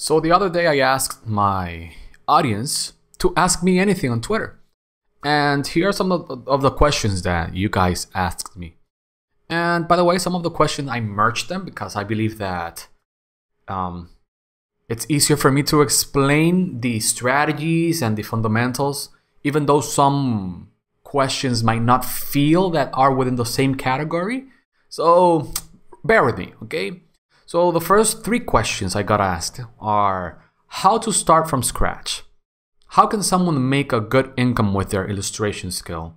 So the other day I asked my audience to ask me anything on Twitter. And here are some of, the questions that you guys asked me. And by the way, some of the questions I merged them because I believe that um, it's easier for me to explain the strategies and the fundamentals, even though some questions might not feel that are within the same category. So bear with me, okay? So the first three questions I got asked are how to start from scratch. How can someone make a good income with their illustration skill?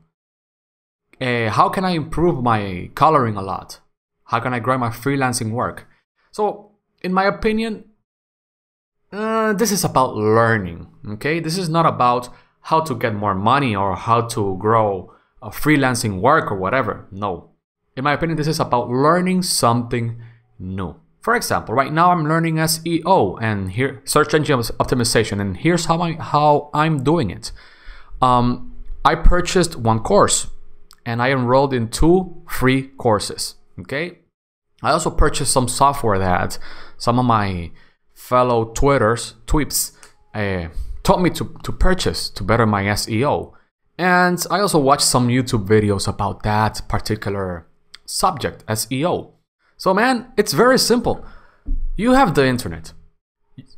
Uh, how can I improve my coloring a lot? How can I grow my freelancing work? So, in my opinion, uh, this is about learning. Okay, this is not about how to get more money or how to grow a freelancing work or whatever. No, in my opinion, this is about learning something new. For example, right now I'm learning SEO and here search engine optimization, and here's how I how I'm doing it. Um, I purchased one course, and I enrolled in two free courses. Okay, I also purchased some software that some of my fellow Twitters tweets uh, taught me to to purchase to better my SEO, and I also watched some YouTube videos about that particular subject SEO. So, man, it's very simple. You have the internet.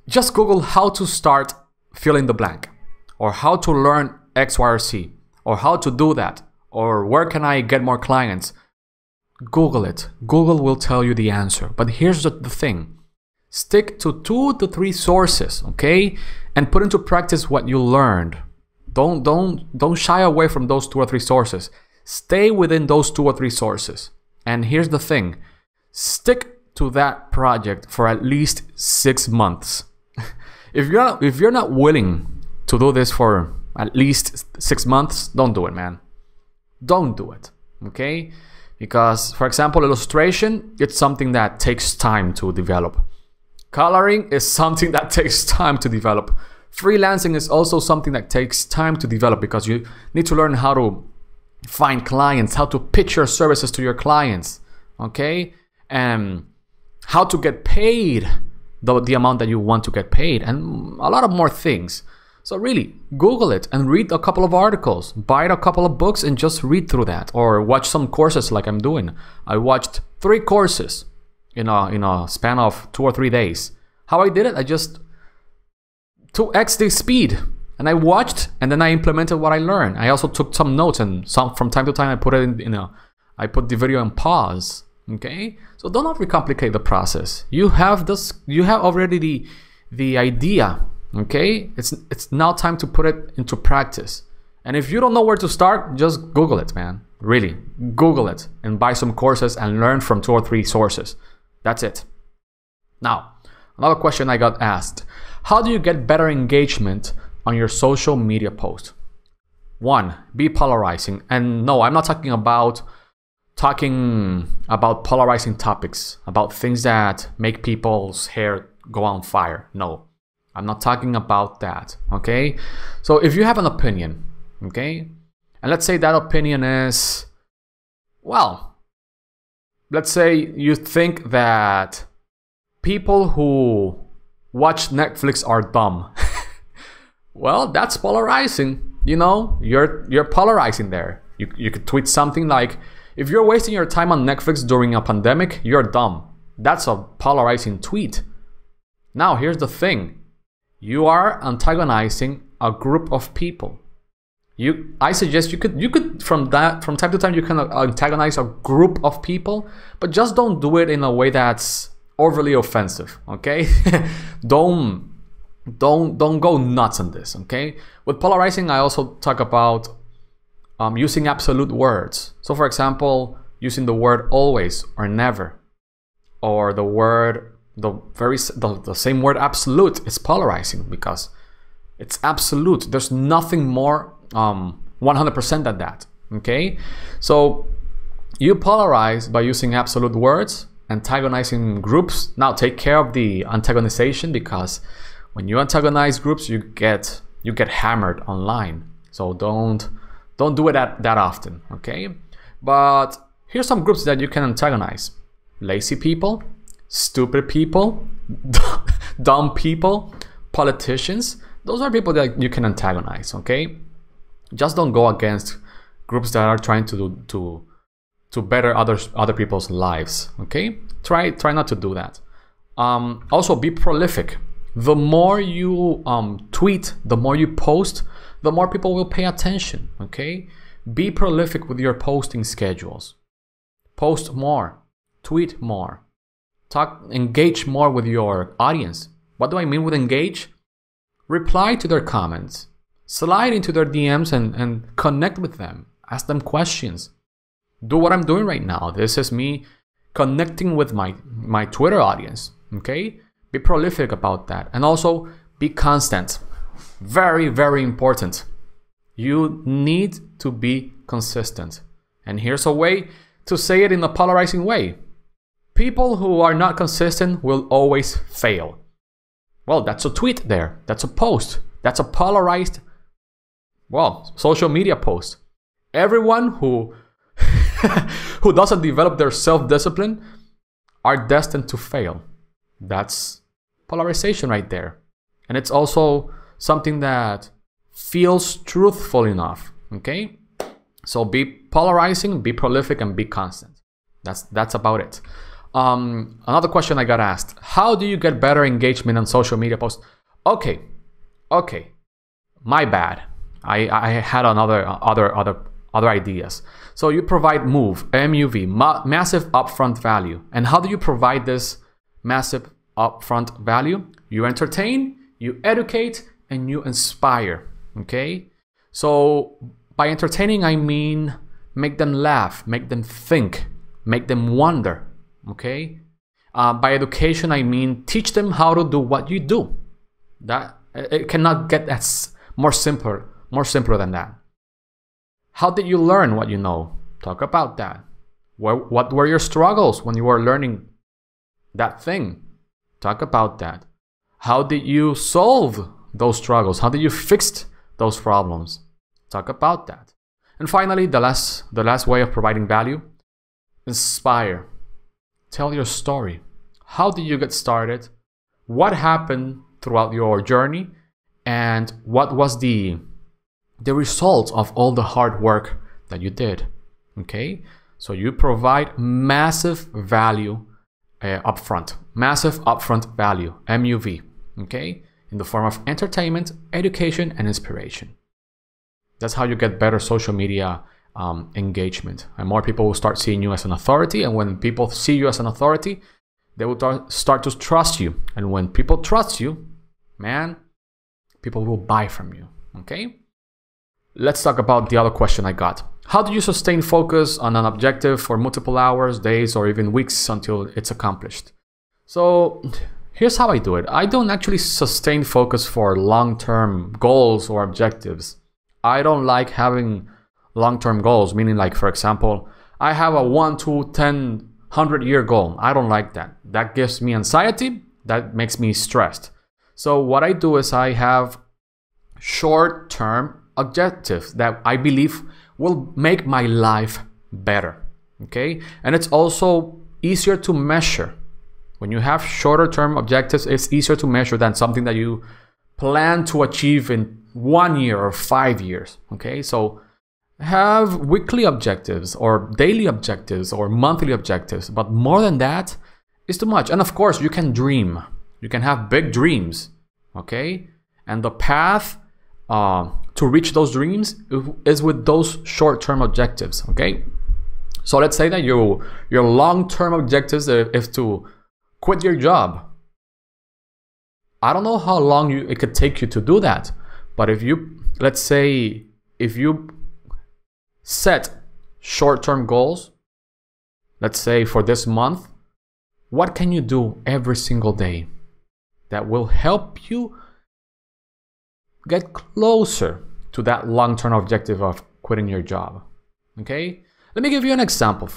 Just Google how to start fill in the blank, or how to learn X, Y, or Z, or how to do that, or where can I get more clients. Google it. Google will tell you the answer. But here's the, the thing stick to two to three sources, okay? And put into practice what you learned. Don't, don't, don't shy away from those two or three sources. Stay within those two or three sources. And here's the thing stick to that project for at least six months. if you're not, if you're not willing to do this for at least six months, don't do it, man. Don't do it. Okay? Because, for example, illustration, it's something that takes time to develop. Coloring is something that takes time to develop. Freelancing is also something that takes time to develop because you need to learn how to find clients, how to pitch your services to your clients. Okay? And how to get paid the, the amount that you want to get paid and a lot of more things. So really google it and read a couple of articles. Buy a couple of books and just read through that. Or watch some courses like i'm doing. I watched three courses in a in a span of two or three days. How i did it? I just 2x the speed and i watched and then i implemented what i learned. I also took some notes and some from time to time i put it in, a i put the video on pause okay? So don't overcomplicate the process. You have this you have already the the idea okay? It's it's now time to put it into practice. And if you don't know where to start just google it man. Really google it and buy some courses and learn from two or three sources. That's it. Now another question i got asked. How do you get better engagement on your social media post one be polarizing. And no i'm not talking about talking about polarizing topics, about things that make people's hair go on fire. No, I'm not talking about that. Okay. So if you have an opinion, okay, and let's say that opinion is, well, let's say you think that people who watch Netflix are dumb. well, that's polarizing. You know, you're you're polarizing there. You you could tweet something like if you're wasting your time on Netflix during a pandemic, you're dumb. That's a polarizing tweet. Now, here's the thing you are antagonizing a group of people. You, I suggest you could, you could from that, from time to time, you can antagonize a group of people, but just don't do it in a way that's overly offensive. Okay, don't, don't, don't go nuts on this. Okay, with polarizing, I also talk about um, using absolute words. So, for example, using the word always or never, or the word the very the, the same word absolute is polarizing because it's absolute. There's nothing more um, 100% than that. Okay, so you polarize by using absolute words, antagonizing groups. Now take care of the antagonization because when you antagonize groups, you get you get hammered online. So don't don't do it that, that often, okay? But here's some groups that you can antagonize lazy people, stupid people. dumb people, politicians, those are people that you can antagonize, okay? Just don't go against groups that are trying to do, to to better others other people's lives, okay? Try try not to do that. Um, also be prolific. The more you um, tweet, the more you post, the more people will pay attention, okay? Be prolific with your posting schedules. Post more, tweet more, talk, engage more with your audience. What do I mean with engage? Reply to their comments, slide into their DMs and, and connect with them, ask them questions. Do what I'm doing right now. This is me connecting with my, my Twitter audience, okay? Be prolific about that. And also be constant. Very, very important. You need to be consistent. And here's a way to say it in a polarizing way. People who are not consistent will always fail. Well, that's a tweet there. That's a post. That's a polarized, well, social media post. Everyone who who doesn't develop their self-discipline are destined to fail. That's polarization right there. And it's also something that feels truthful enough. Okay? So be polarizing, be prolific, and be constant. That's that's about it. Um, another question I got asked: How do you get better engagement on social media posts? Okay, okay, my bad. I, I had another other other other ideas. So you provide move MUV ma- massive upfront value. And how do you provide this massive upfront value? You entertain, you educate, and you inspire. Okay, so by entertaining, I mean make them laugh, make them think, make them wonder. Okay? Uh, by education, I mean teach them how to do what you do. That it cannot get as more simpler, more simpler than that. How did you learn what you know? Talk about that. What, what were your struggles when you were learning that thing? Talk about that. How did you solve those struggles? How did you fix those problems? talk about that. And finally, the last, the last way of providing value inspire. Tell your story. How did you get started? What happened throughout your journey? And what was the, the result of all the hard work that you did? Okay? So you provide massive value uh, upfront, massive upfront value, MUV, okay? In the form of entertainment, education, and inspiration. That's how you get better social media um, engagement. And more people will start seeing you as an authority. And when people see you as an authority, they will start to trust you. And when people trust you, man, people will buy from you. Okay? Let's talk about the other question I got. How do you sustain focus on an objective for multiple hours, days, or even weeks until it's accomplished? So, here's how I do it I don't actually sustain focus for long term goals or objectives. I don't like having long-term goals, meaning like, for example, I have a 1 to 10, 100 year goal. I don't like that. That gives me anxiety. That makes me stressed. So what I do is I have short-term objectives that I believe will make my life better. Okay? And it's also easier to measure. When you have shorter term objectives, it's easier to measure than something that you plan to achieve in one year or five years. Okay, so have weekly objectives or daily objectives or monthly objectives, but more than that is too much. And of course, you can dream, you can have big dreams. Okay, and the path uh, to reach those dreams is with those short-term objectives. Okay, so let's say that your your long-term objectives is to quit your job. I don't know how long you, it could take you to do that but if you, let's say, if you set short term goals, let's say for this month, what can you do every single day that will help you get closer to that long term objective of quitting your job? Okay, let me give you an example.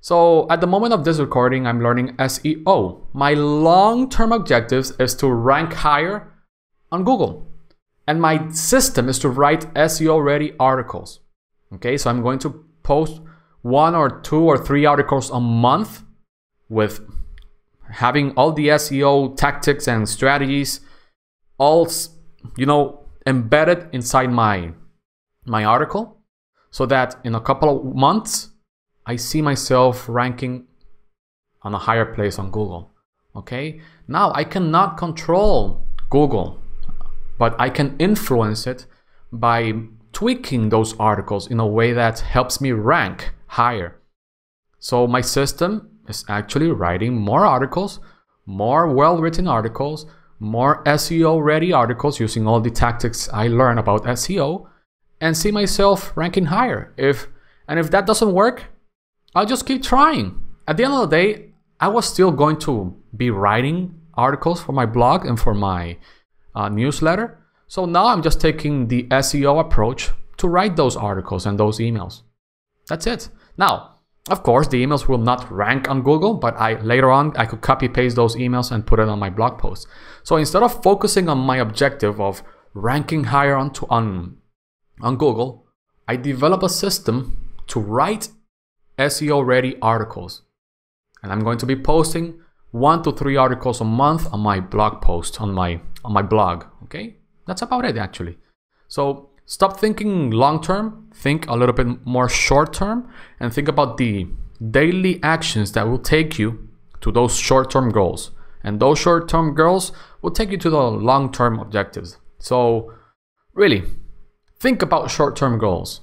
So, at the moment of this recording, I'm learning SEO. My long term objectives is to rank higher on Google. And my system is to write SEO ready articles. Okay, so I'm going to post one or two or three articles a month with having all the SEO tactics and strategies all you know embedded inside my my article so that in a couple of months I see myself ranking on a higher place on Google. Okay? Now I cannot control Google, but I can influence it by tweaking those articles in a way that helps me rank higher. So my system is actually writing more articles, more well written articles, more SEO ready articles using all the tactics I learned about SEO and see myself ranking higher. If and if that doesn't work, I'll just keep trying. At the end of the day, I was still going to be writing articles for my blog and for my uh, newsletter. So now I'm just taking the SEO approach to write those articles and those emails. That's it. Now, of course, the emails will not rank on Google, but I later on I could copy paste those emails and put it on my blog post. So instead of focusing on my objective of ranking higher on to, on on Google, I develop a system to write SEO ready articles. And I'm going to be posting one to three articles a month on my blog post on my on my blog, okay? That's about it actually. So Stop thinking long term, think a little bit more short term, and think about the daily actions that will take you to those short term goals. And those short term goals will take you to the long term objectives. So, really, think about short term goals.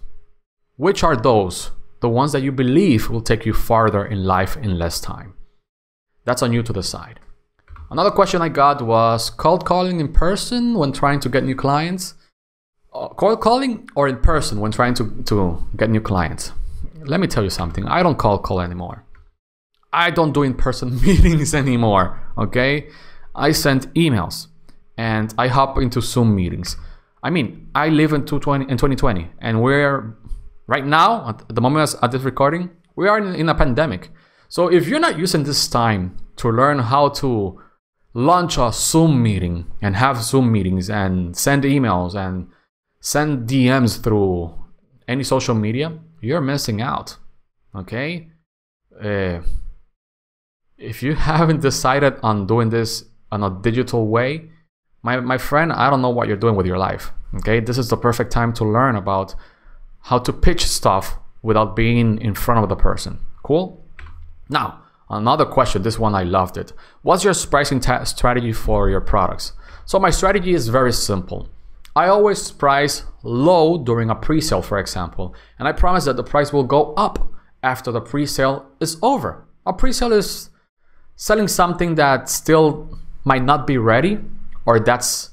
Which are those? The ones that you believe will take you farther in life in less time. That's on you to decide. Another question I got was cold calling in person when trying to get new clients. Uh, cold calling or in person when trying to, to get new clients. Let me tell you something. I don't call call anymore. I don't do in-person meetings anymore. Okay, I send emails and I hop into Zoom meetings. I mean, I live in 2020 in 2020, and we're right now at the moment at this recording, we are in a pandemic. So if you're not using this time to learn how to launch a Zoom meeting and have Zoom meetings and send emails and send DMs through any social media, you're missing out. Okay? Uh, if you haven't decided on doing this on a digital way, my, my friend, I don't know what you're doing with your life. Okay? This is the perfect time to learn about how to pitch stuff without being in front of the person. Cool? Now, another question. This one I loved it. What's your pricing strategy for your products? So, my strategy is very simple. I always price low during a pre-sale, for example, and I promise that the price will go up after the pre-sale is over. A pre-sale is selling something that still might not be ready, or that's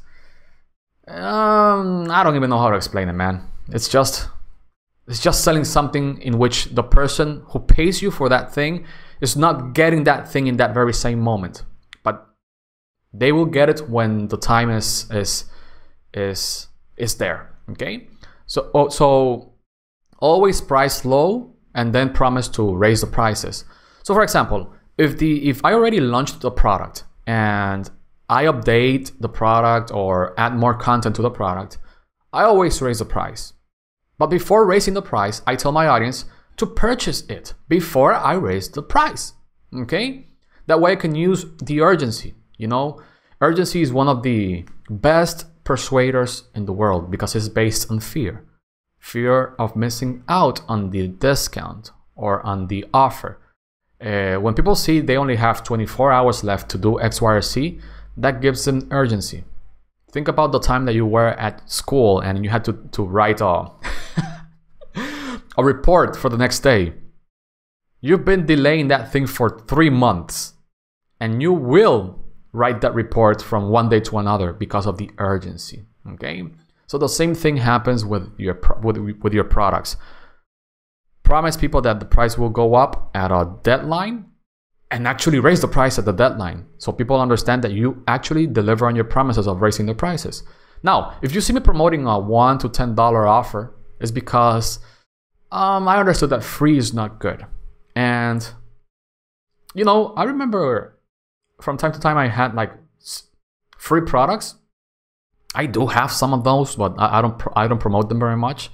um, I don't even know how to explain it, man. It's just it's just selling something in which the person who pays you for that thing is not getting that thing in that very same moment, but they will get it when the time is is is is there. Okay, so oh, so always price low and then promise to raise the prices. So for example, if the if I already launched the product and I update the product or add more content to the product, I always raise the price. But before raising the price, I tell my audience to purchase it before I raise the price. Okay? That way I can use the urgency. You know, urgency is one of the best persuaders in the world because it's based on fear fear of missing out on the discount or on the offer. Uh, when people see they only have 24 hours left to do X, Y, or Z, that gives them urgency. Think about the time that you were at school and you had to, to write a, a report for the next day. You've been delaying that thing for three months and you will write that report from one day to another because of the urgency. Okay, so the same thing happens with your with, with your products. Promise people that the price will go up at a deadline and actually raise the price at the deadline so people understand that you actually deliver on your promises of raising the prices. Now, if you see me promoting a one to ten dollar offer, it's because um, I understood that free is not good, and you know I remember from time to time I had like free products. I do have some of those, but I, I don't I don't promote them very much.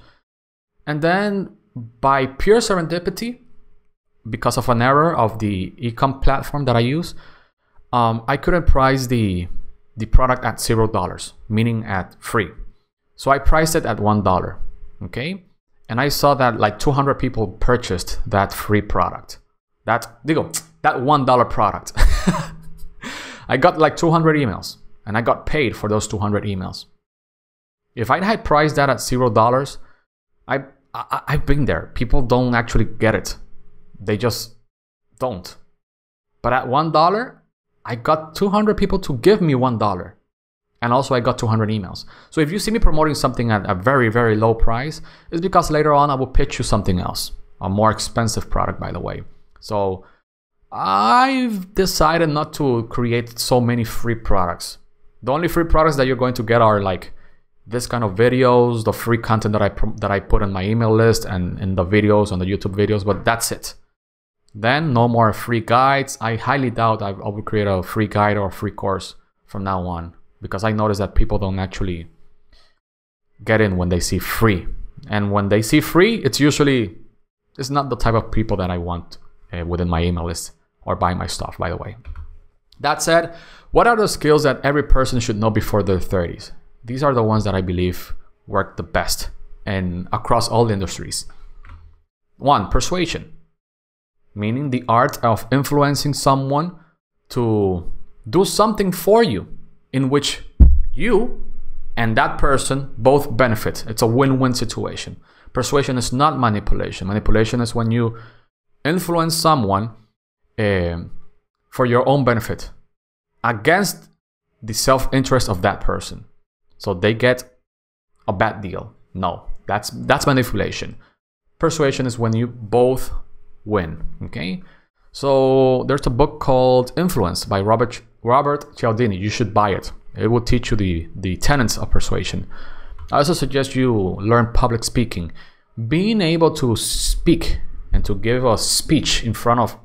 And then by pure serendipity, because of an error of the ecom platform that I use, um, I couldn't price the the product at zero dollars, meaning at free. So I priced it at one dollar. Okay, and I saw that like 200 people purchased that free product. That digo, that one dollar product. I got like 200 emails, and I got paid for those 200 emails. If I had priced that at zero dollars, I, I I've been there. People don't actually get it. They just don't. But at one dollar, I got 200 people to give me one dollar, and also I got 200 emails. So if you see me promoting something at a very very low price, it's because later on I will pitch you something else, a more expensive product, by the way. So I've decided not to create so many free products. The only free products that you're going to get are like this kind of videos, the free content that I that I put in my email list and in the videos on the YouTube videos, but that's it. Then no more free guides. I highly doubt I, I will create a free guide or a free course from now on because I notice that people don't actually get in when they see free. And when they see free, it's usually it's not the type of people that I want uh, within my email list or buy my stuff, by the way. That said, what are the skills that every person should know before their 30s? These are the ones that I believe work the best and across all industries. One, persuasion, meaning the art of influencing someone to do something for you in which you and that person both benefit. It's a win win situation. Persuasion is not manipulation. Manipulation is when you influence someone uh, for your own benefit against the self interest of that person. So they get a bad deal. No, that's that's manipulation. Persuasion is when you both win. Okay. So there's a book called Influence by Robert Robert Cialdini. You should buy it. It will teach you the the tenets of persuasion. I also suggest you learn public speaking. Being able to speak and to give a speech in front of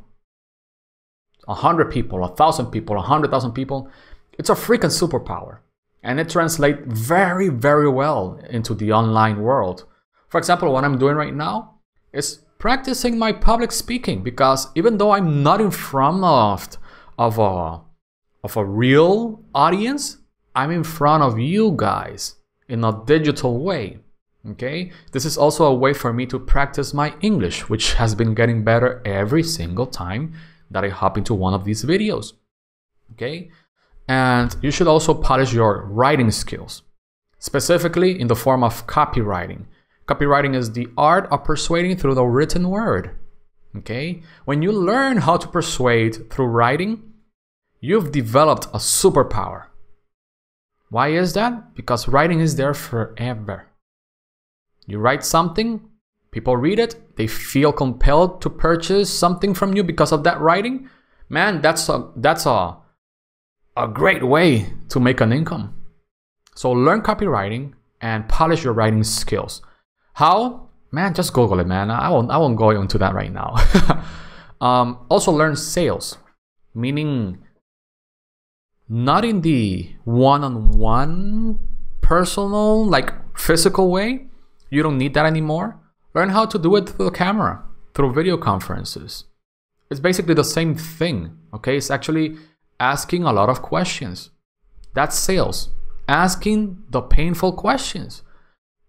a hundred people, a thousand people, a hundred thousand people, it's a freaking superpower and it translates very, very well into the online world. For example, what I'm doing right now is practicing my public speaking because even though I'm not in front of, of, a, of a real audience, I'm in front of you guys in a digital way. Okay, this is also a way for me to practice my English, which has been getting better every single time that I hop into one of these videos. Okay, and you should also polish your writing skills, specifically in the form of copywriting. Copywriting is the art of persuading through the written word. Okay? When you learn how to persuade through writing, you've developed a superpower. Why is that? Because writing is there forever. You write something, people read it, they feel compelled to purchase something from you because of that writing. Man, that's a that's a a great way to make an income. So learn copywriting and polish your writing skills. How? Man, just Google it, man. I won't I won't go into that right now. um, also learn sales, meaning not in the one-on-one personal, like physical way. You don't need that anymore. Learn how to do it through the camera, through video conferences. It's basically the same thing, okay? It's actually asking a lot of questions. That's sales. Asking the painful questions.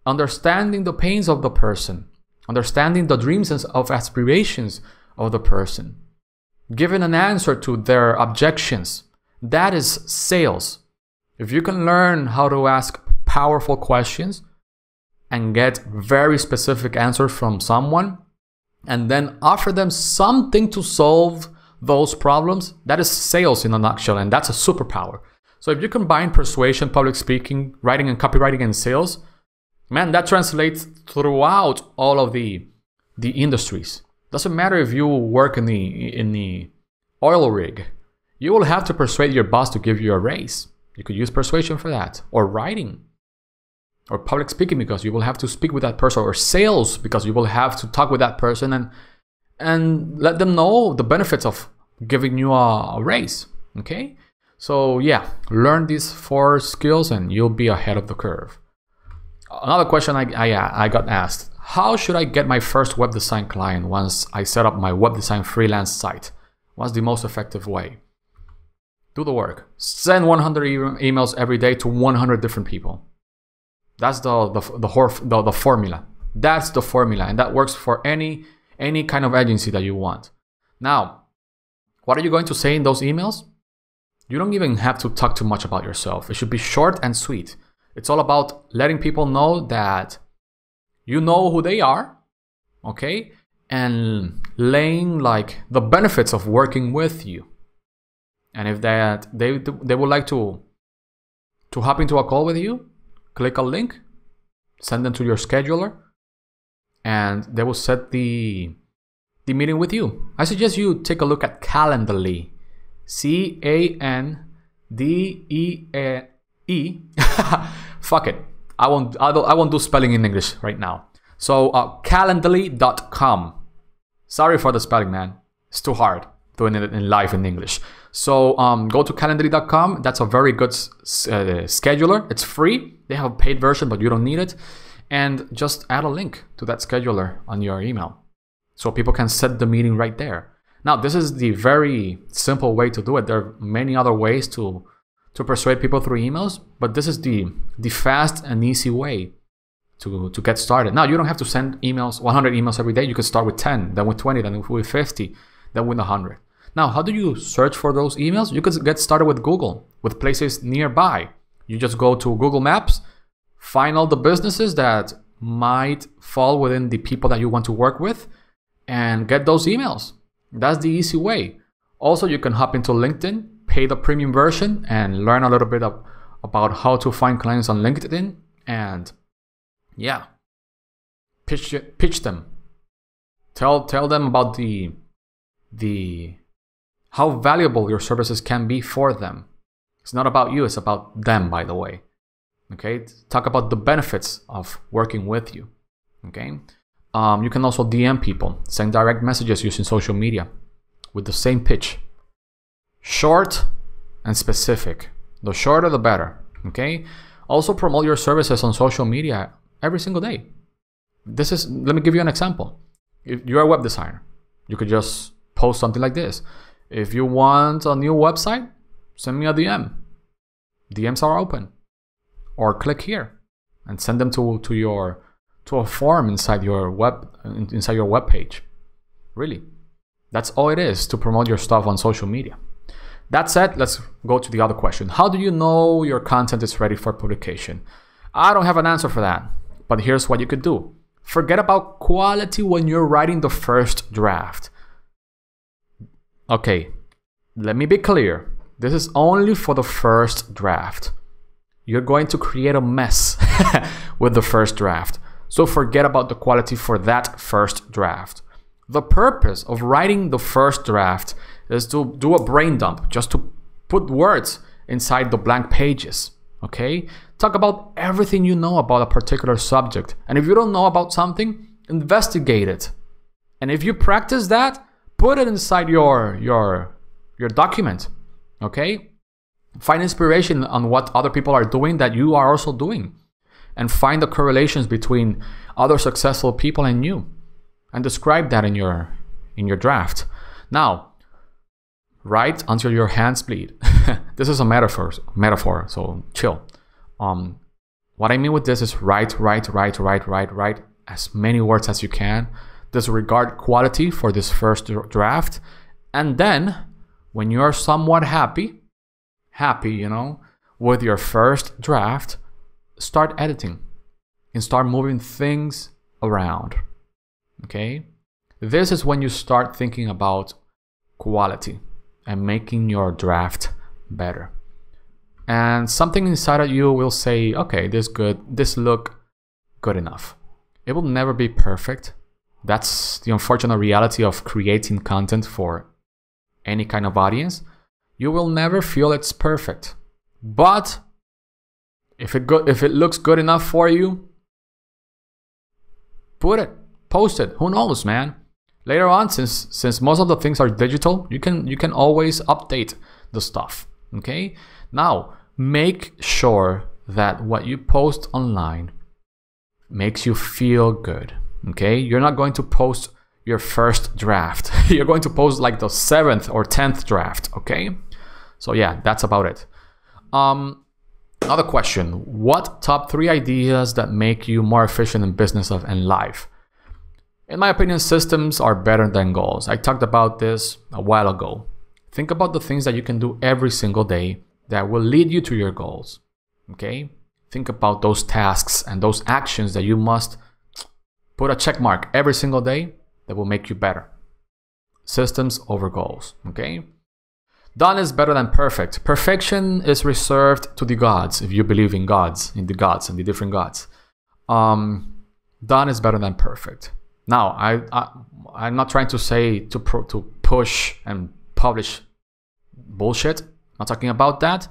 Understanding the pains of the person. Understanding the dreams of aspirations of the person. Giving an answer to their objections. That is sales. If you can learn how to ask powerful questions and get very specific answers from someone, and then offer them something to solve those problems, that is sales in a nutshell, and that's a superpower. So if you combine persuasion, public speaking, writing and copywriting and sales, man, that translates throughout all of the the industries. Doesn't matter if you work in the in the oil rig, you will have to persuade your boss to give you a raise. You could use persuasion for that, or writing, or public speaking because you will have to speak with that person, or sales because you will have to talk with that person and and let them know the benefits of giving you a, a raise. Okay, so yeah, learn these four skills and you'll be ahead of the curve. Another question I, I, I got asked How should I get my first web design client once I set up my web design freelance site? What's the most effective way? Do the work. Send 100 e- emails every day to 100 different people. That's the the the, the the formula. That's the formula, and that works for any any kind of agency that you want. Now, what are you going to say in those emails? You don't even have to talk too much about yourself. It should be short and sweet. It's all about letting people know that you know who they are, okay? And laying like the benefits of working with you. And if that they they would like to to hop into a call with you, click a link, send them to your scheduler, and they will set the the meeting with you. I suggest you take a look at Calendly. C A N D E E. Fuck it. I won't. I, don't, I won't do spelling in English right now. So uh, Calendly.com. Sorry for the spelling, man. It's too hard doing it in live in English. So um, go to Calendly.com. That's a very good uh, scheduler. It's free. They have a paid version, but you don't need it. And just add a link to that scheduler on your email, so people can set the meeting right there. Now, this is the very simple way to do it. There are many other ways to to persuade people through emails, but this is the the fast and easy way to to get started. Now, you don't have to send emails 100 emails every day. You can start with 10, then with 20, then with 50, then with 100. Now, how do you search for those emails? You could get started with Google, with places nearby. You just go to Google Maps, find all the businesses that might fall within the people that you want to work with, and get those emails. That's the easy way. Also, you can hop into LinkedIn, pay the premium version, and learn a little bit of, about how to find clients on LinkedIn. And yeah, pitch pitch them. Tell tell them about the the how valuable your services can be for them. It's not about you; it's about them. By the way, okay. Talk about the benefits of working with you. Okay. Um, you can also DM people, send direct messages using social media with the same pitch. Short and specific. The shorter, the better. Okay. Also, promote your services on social media every single day. This is, let me give you an example. If you're a web designer, you could just post something like this. If you want a new website, send me a DM. DMs are open. Or click here and send them to, to your to a form inside your web inside your web page. Really. That's all it is to promote your stuff on social media. That said, let's go to the other question. How do you know your content is ready for publication? I don't have an answer for that, but here's what you could do. Forget about quality when you're writing the first draft. Okay, let me be clear. This is only for the first draft. You're going to create a mess with the first draft. So forget about the quality for that first draft. The purpose of writing the first draft is to do a brain dump, just to put words inside the blank pages. Okay? Talk about everything you know about a particular subject. And if you don't know about something, investigate it. And if you practice that, put it inside your your your document. Okay? Find inspiration on what other people are doing that you are also doing. And find the correlations between other successful people and you. And describe that in your in your draft. Now write until your hands bleed. This is a metaphor metaphor so chill. Um what i mean with this is write write write write write write as many words as you can disregard quality for this first draft and then when you're somewhat happy happy you know with your first draft start editing and start moving things around. Okay? This is when you start thinking about quality and making your draft better. And something inside of you will say, okay, this good, this look good enough. It will never be perfect. That's the unfortunate reality of creating content for any kind of audience. You will never feel it's perfect. But if it go- if it looks good enough for you, put it, post it. Who knows, man? Later on, since since most of the things are digital, you can you can always update the stuff. Okay. Now make sure that what you post online makes you feel good. Okay. You're not going to post your first draft. You're going to post like the seventh or tenth draft. Okay. So yeah, that's about it. Um, another question: What top three ideas that make you more efficient in business of and life? In my opinion, systems are better than goals. I talked about this a while ago. Think about the things that you can do every single day that will lead you to your goals. Okay? Think about those tasks and those actions that you must put a check mark every single day that will make you better. Systems over goals. Okay? Done is better than perfect. Perfection is reserved to the gods, if you believe in gods, in the gods and the different gods. Um, done is better than perfect. Now, I, I am not trying to say to pro, to push and publish bullshit. I'm not talking about that.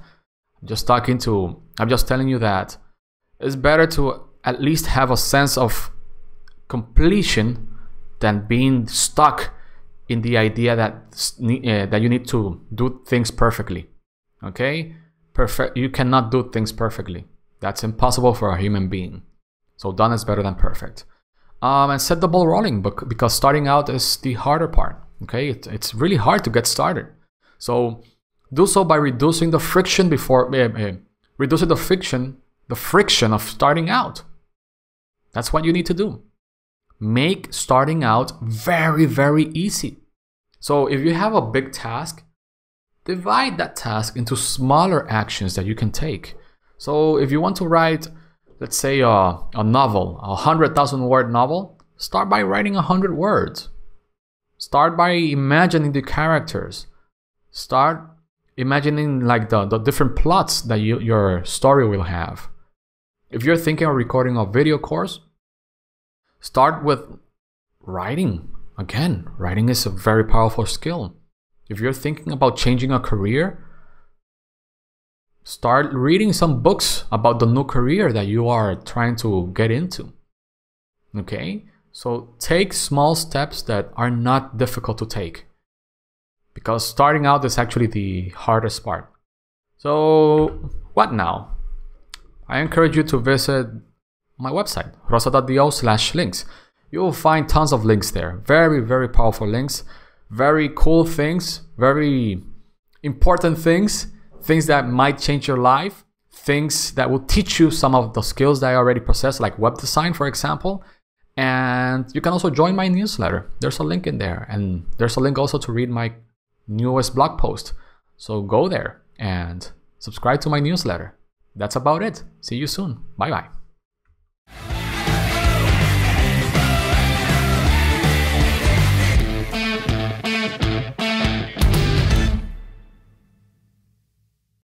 I'm just talking to. I'm just telling you that it's better to at least have a sense of completion than being stuck in the idea that uh, that you need to do things perfectly. Okay, perfect. You cannot do things perfectly. That's impossible for a human being. So done is better than perfect um, and set the ball rolling because starting out is the harder part. Okay, it, it's really hard to get started. So do so by reducing the friction before uh, uh, reducing the friction the friction of starting out. That's what you need to do. Make starting out very very easy. So if you have a big task, divide that task into smaller actions that you can take. So if you want to write let's say a, a novel, a hundred thousand word novel, start by writing a hundred words. Start by imagining the characters. Start imagining like the, the different plots that you, your story will have. If you're thinking of recording a video course, start with writing. Again, writing is a very powerful skill. If you're thinking about changing a career, start reading some books about the new career that you are trying to get into. Okay? So take small steps that are not difficult to take. Because starting out is actually the hardest part. So, what now? I encourage you to visit my website, rosa.do slash links. You will find tons of links there. Very, very powerful links. Very cool things. Very important things things that might change your life, things that will teach you some of the skills that I already possess, like web design, for example. And you can also join my newsletter. There's a link in there. And there's a link also to read my newest blog post. So go there and subscribe to my newsletter. That's about it. See you soon. Bye bye.